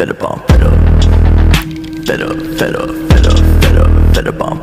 fed up, I'm fed up. Fed up, fed up, fed up, fed up, fed up, I'm